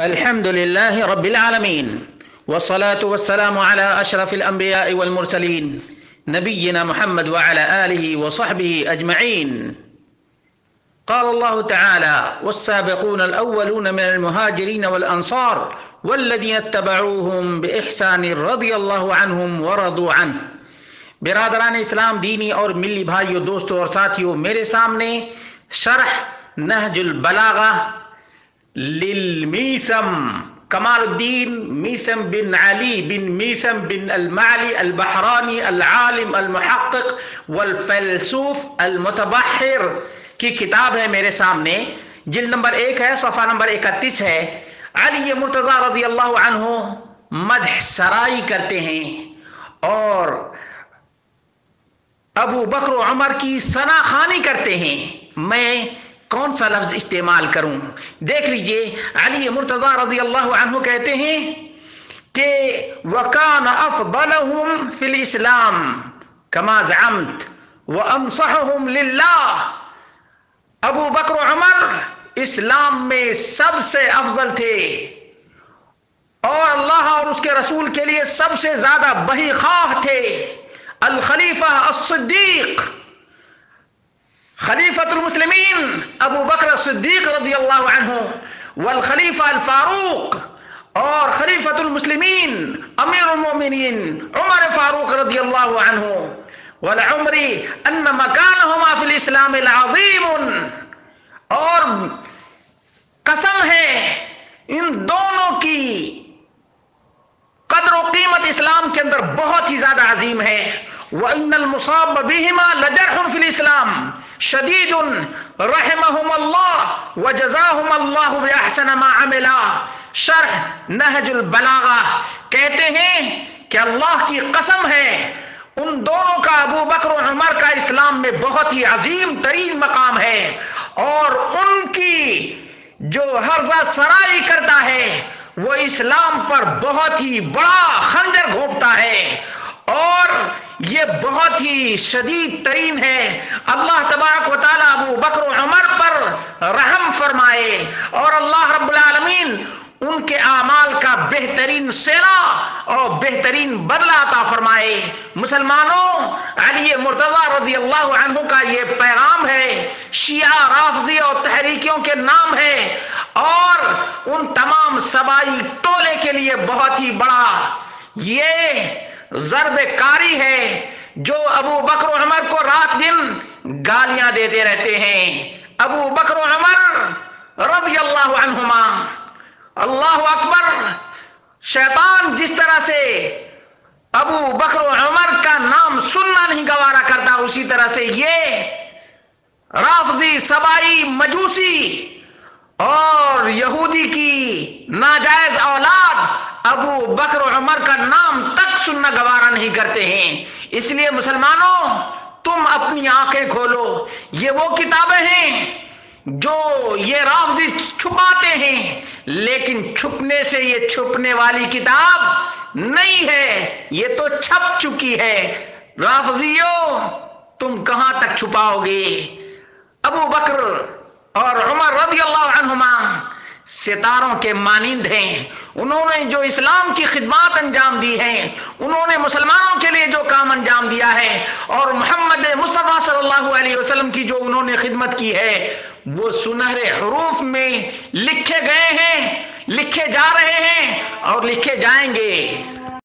الحمد لله رب العالمين والصلاة والسلام على أشرف الأنبياء والمرسلين نبينا محمد وعلى آله وصحبه أجمعين. قال الله تعالى والسابقون الأولون من المهاجرين والأنصار والذين اتبعوهم بإحسان رضي الله عنهم ورضوا عنه. برادران اسلام دینی اور ملی بھائیوں دوستوں اور ساتھیوں میرے سامنے شرح نہج البلاغہ للمیثم کمال الدین میثم بن علی بن میثم بن المعلی البحرانی العالم المحقق والفلسوف المتبحر کی کتاب ہے میرے سامنے۔ جلد نمبر ایک ہے، صفحہ نمبر اکتیس ہے۔ علی مرتضی رضی اللہ عنہ مدح سرائی کرتے ہیں اور ابو بکر و عمر کی سنا خانی کرتے ہیں۔ میں کون سا لفظ استعمال کروں؟ دیکھ لیجیے، علی مرتضی رضی اللہ عنہ کہتے ہیں کہ وکان افضلهم فی الاسلام کما زعمت وانصحهم للہ۔ ابو بکر و عمر اسلام میں سب سے افضل تھے اور اللہ اور اس کے رسول کے لیے سب سے زیادہ بہی خواہ تھے۔ الخلیفہ الصدیق خليفة المسلمين أبو بكر الصديق رضي الله عنه والخليفة الفاروق اور خليفة المسلمين أمير المؤمنين عمر فاروق رضي الله عنه. ولعمري أن مكانهما في الإسلام العظيم. اور قسم ہے ان دونوں کی قدر و قیمت اسلام کے اندر بہت ہی زیادہ عظیم ہے. وَإِنَّ الْمُصَابَ بِهِمَا لَجَرْحٌ فِي الْإِسْلَامِ. الْإِسْلَامِ شَدِيدٌ رَحِمَهُمَ اللَّهُ وَجَزَاهُمَ اللَّهُ بِأَحْسَنَ مَا عَمِلَا۔ شرح نہج البلاغہ کہتے ہیں کہ اللہ کی قسم ہے، ان دونوں کا ابو بکر و عمر کا اسلام میں بہت ہی عظیم ترین مقام ہے۔ اور ان کی جو حرزہ سرائی کرتا ہے، وہ اسلام پر بہت ہی بڑا خنجر گھونپتا ہے۔ اور یہ بہت ہی شدید ترین ہے۔ اللہ تبارک و تعالیٰ ابو بکر و عمر پر رحم فرمائے اور اللہ رب العالمین ان کے اعمال کا بہترین سینا اور بہترین بدلہ عطا فرمائے۔ مسلمانوں، علی مرتضی رضی اللہ عنہ کا یہ پیغام ہے۔ شیعہ رافضی اور تحریکیوں کے نام ہے اور ان تمام سبائی ٹولے کے لیے بہت ہی بڑا یہ ضرب کاری ہے جو ابو بکر و عمر کو رات دن گالیاں دیتے رہتے ہیں۔ ابو بکر و عمر رضی اللہ عنہما۔ اللہ اکبر۔ شیطان جس طرح سے ابو بکر و عمر کا نام سننا نہیں گوارا کرتا، اسی طرح سے یہ رافضی سبائی مجوسی اور یہودی کی ناجائز اولاد ابو بکر و عمر کا سننا نہیں کرتے ہیں۔ اس لیے مسلمانوں، تم اپنی آنکھیں کھولو۔ یہ وہ کتابیں ہیں جو یہ رافضی چھپاتے ہیں، لیکن چھپنے سے یہ چھپنے والی کتاب نہیں ہے۔ یہ تو چھپ چکی ہے۔ رافضیوں تم کہاں تک چھپاؤ گے؟ ابو بکر اور عمر رضی اللہ عنہما ستاروں کے مانند ہیں۔ انہوں نے جو اسلام کی خدمات انجام دی ہیں، انہوں نے مسلمانوں کے لیے جو کام انجام دیا ہے، اور محمد مصطفیٰ صلی اللہ علیہ وسلم کی جو انہوں نے خدمت کی ہے، وہ سنہرے حروف میں لکھے گئے ہیں، لکھے جا رہے ہیں اور لکھے جائیں گے۔